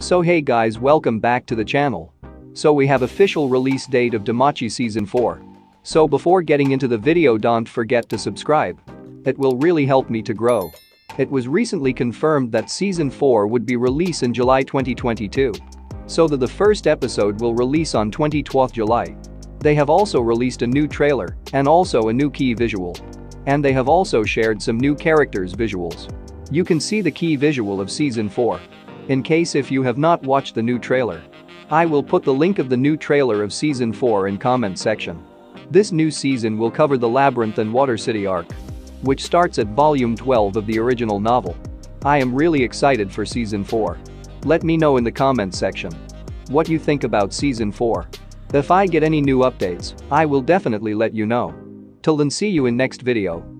So hey guys welcome back to the channel. So we have official release date of Danmachi Season 4. So before getting into the video don't forget to subscribe. It will really help me to grow. It was recently confirmed that Season 4 would be released in July 2022. So that the first episode will release on 20th July. They have also released a new trailer and also a new key visual. And they have also shared some new characters visuals. You can see the key visual of Season 4. In case if you have not watched the new trailer. I will put the link of the new trailer of Season 4 in comment section. This new season will cover the Labyrinth and Water City arc. Which starts at volume 12 of the original novel. I am really excited for Season 4. Let me know in the comment section. What you think about Season 4. If I get any new updates, I will definitely let you know. Till then see you in next video.